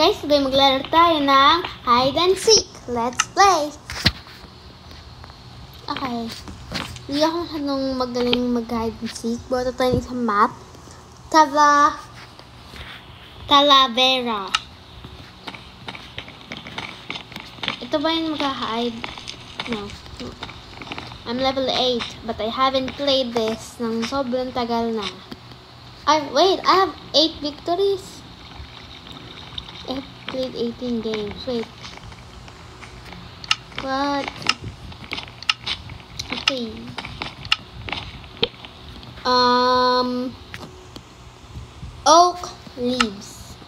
Guys, today maglalaro tayo ng hide and seek. Let's play! Okay. Hindi ako masyadong magaling mag-hide and seek. Buto tayo sa map. Tala... Talavera. Ito ba yung mag-hide? No. I'm level 8, but I haven't played this ng sobrang tagal na. I wait, I have 8 victories. Have played 18 games. Wait. What? Okay. Um oak leaves.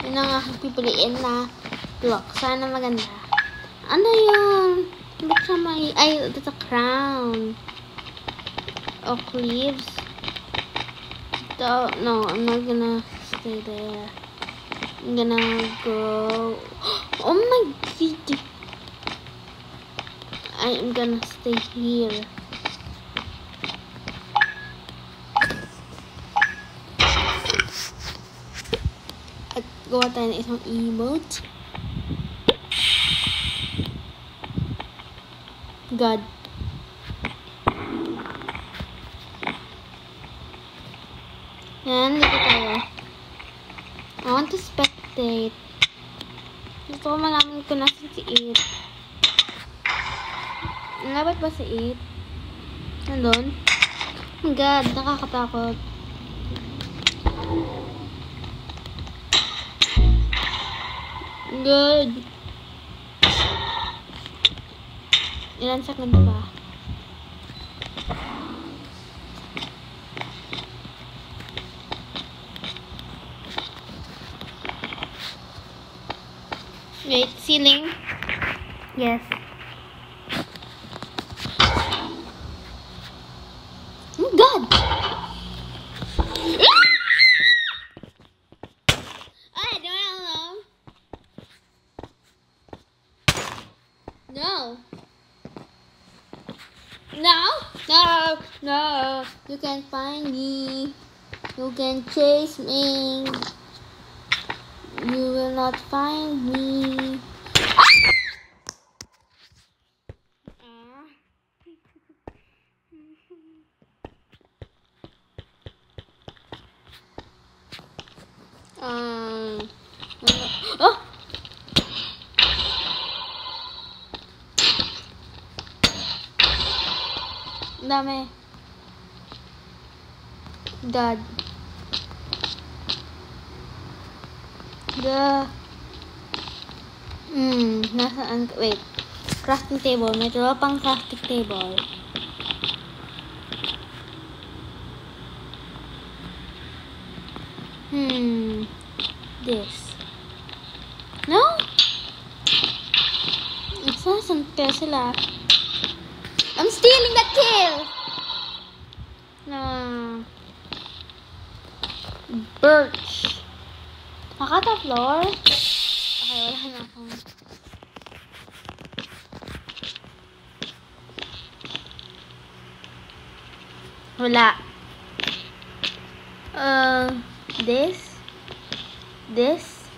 Yun ang aking pipiliin na block. Sana maganda. Ano yun? Ba't siya may... Ay, it's a crown. Oak leaves. Ito, no, I'm not gonna stay there. I'm gonna go... Oh my god! I'm gonna stay here. At gawa tayo ng isang emote. God. Yan, dito tayo. I want to spectate. Gusto ko malaman kung nasa si It. Nalabat ba si It? Nandun? Oh my God, nakakatakot. Good. Ilan second ba? Wait, ceiling? Yes. Oh God! Ah! I don't know. No. No, no, no. You can't find me. You can chase me. You will not find me. Ah. Um. Oh! Ang dami. The... Hmm, nasaan? Wait. Crafting table. Dalawa pang crafting table. Hmm. This. No? Saan kaya sila? I'm stealing that kill! No. Birch. Nakata floor? Okay, wala na akong... Wala. Uh, this. This.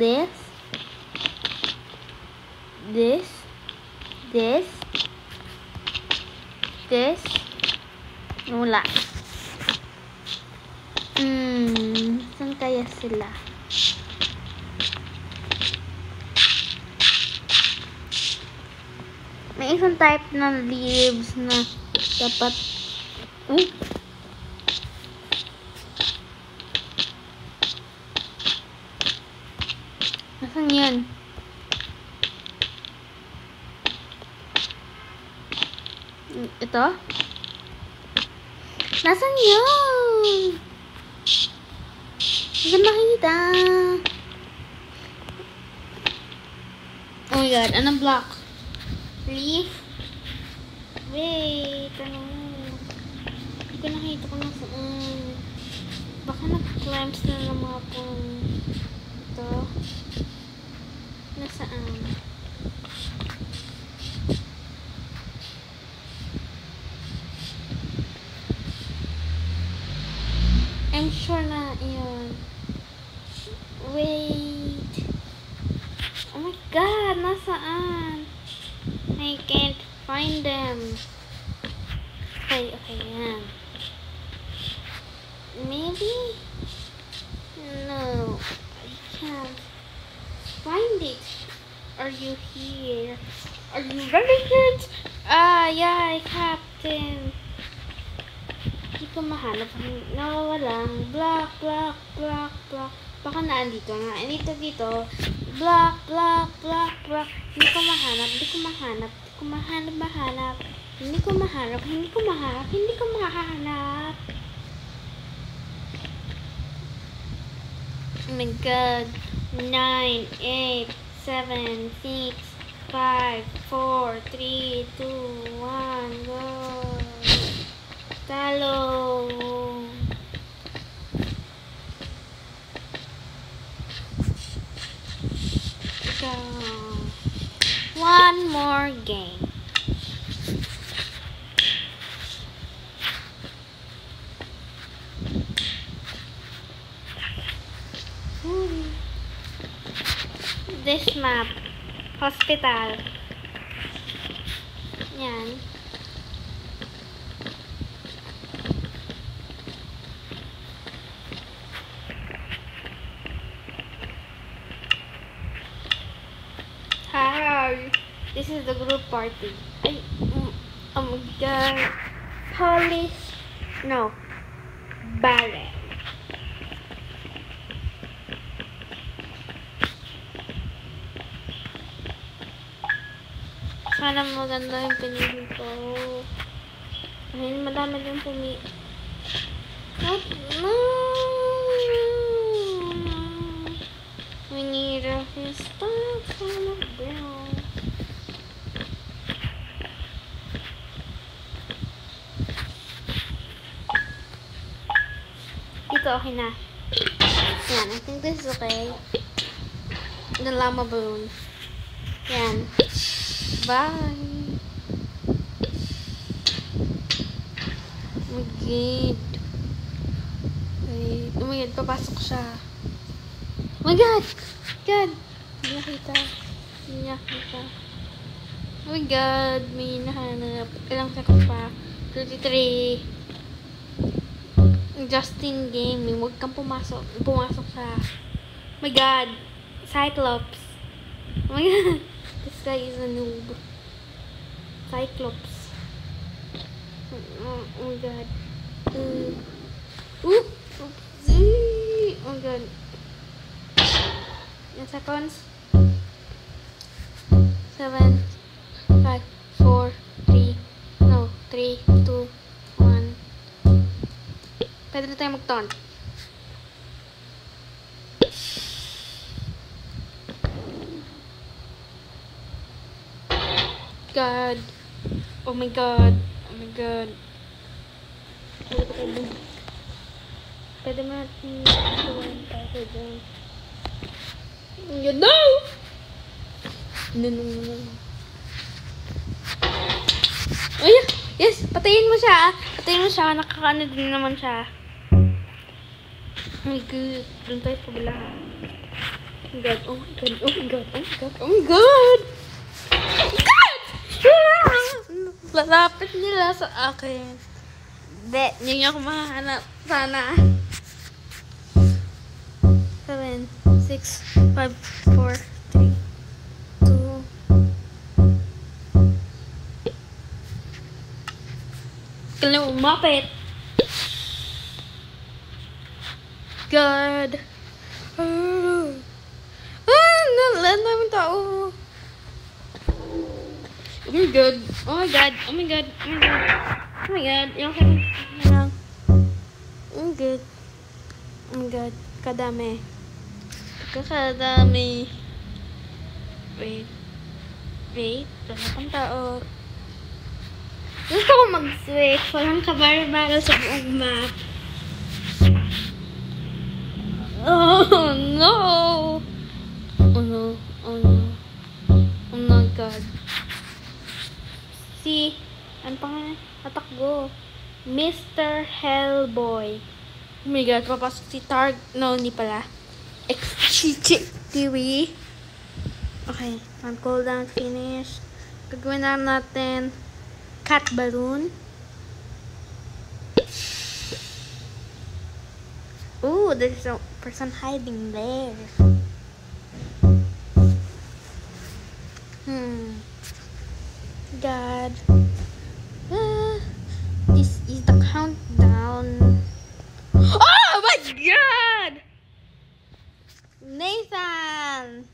This. This. This. This. Wala. Hmm, saan kaya sila? May isang type na leaves na dapat Uy! Nasaan yan? Ito? Nasaan yun? Hindi makita. Oh my god, anong block? Leaf? Wait, ano? Hindi ko nakita kung nasaan. Baka nag-climb na ng mga pong ito. Nasaan? I'm sure na yun. Wait. Oh my god, nasaan? I can't find them. Okay, okay, yan. Maybe? No, I can't find it. Are you here? Are you ready, kids? Ah, yeah, Captain. Hindi ko mahanap. Nawawalang. Black, black, black, black. Baka naandito na. Andito dito. Black, black, black, black. Hindi ko mahanap. Hindi ko mahanap. Hindi ko mahanap, mahanap. Hindi ko mahanap. Hindi ko mahanap. Hindi ko mahanap. Oh my god. Nine, eight, seven, six, five, four, three, two, one, go. Talo. Go. One more game. This map. Hospital. Yan. This is the group party. Ay, mm, my god. Police. No. Barrel. Sana maganda yung pinili ko. Ayun, madami din pumi... What? No! We need a stop on the ground. Dito, okay na. Yan, I think this is okay. The llama balloon. Yan. Bye. God. Wait. God, papasok siya. Oh my God! God! Hindi nakita. Hindi nakita. Oh my God, may nahanap. Ilang second pa? 33. Justin Gaming. Huwag kang pumasok. Pumasok sa... Oh my God! Cyclops. Oh my God! This guy is a noob. Cyclops. Oh, oh my god. Uh, oop! Oopsie! Oh my god. In seconds. Seven, five, four, three, no, three, Pwede na tayo mag-taunt. God. Oh my God. Oh my God. Pwede? Pwede mo natin gawin tayo. Yun, no! No, no, no, no. Ay, yes! Patayin mo siya, ah. Patayin mo siya. Nakakaano din naman siya. Oh my God. Doon tayo sa kabila. Oh my God. Oh my God. Oh my God. Oh my God. Oh my God. Lalapit nila sa akin. Hindi, hindi niya ako mahanap. Sana. 7, 6, 5, 4, 3, 2. Kailan umapit. God. Ah, ah nalan namin tao. Oh my god. Oh my god. Oh my god. Oh my god. Oh my god. Yung kaya. Yung. Oh my god. Oh my god. Kadami. Kakadami. Wait. Wait. Wala pang tao. Gusto ko mag-switch. Walang kabar-baral sa buong map. Oh no! Oh no. Oh no. Oh my god. Si, ano pangalan? Tatakbo. Mr. Hellboy. Oh my god, papasok si Targ. No, hindi pala. Ex-chichi TV. Okay, on cooldown finish. Gagawin na natin cat balloon. Ooh, there's a person hiding there. Hmm. God. Ah, this is the countdown. Oh my god! Nathan!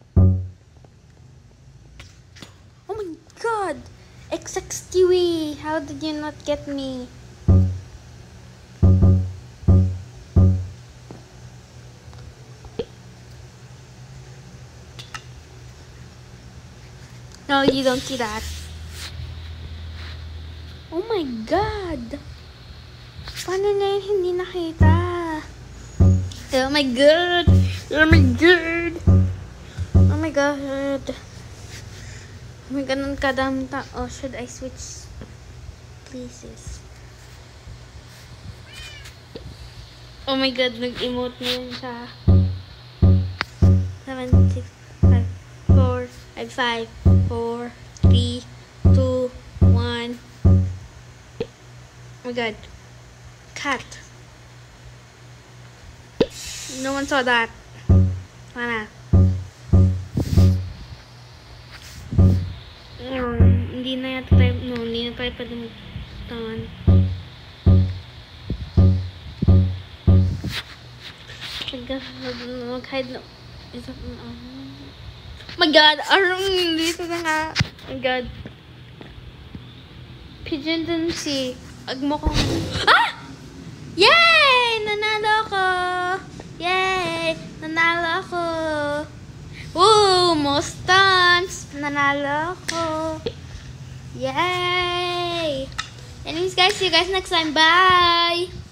Oh my god! XX How did you not get me? No, you don't see that. Oh my god! Paano na yun hindi nakita? Oh my god! Oh my god! Oh my god! May ganun kadam ta. Oh, should I switch places? Oh my god, nag-emote na yun siya. 7, 6, 5, 4, 5, 4, Oh my god. Cat. No one saw that. Mana? Oh, hindi na yata tayo, no, hindi na tayo. Mag-hide na. Na. Oh my god, arong dito na nga. Oh my god. Pigeon dun si. Agmo ko. Ah! Yay! Nanalo ako! Yay! Nanalo ako! Woo! Most stunts! Nanalo ako! Yay! Anyways guys, see you guys next time. Bye!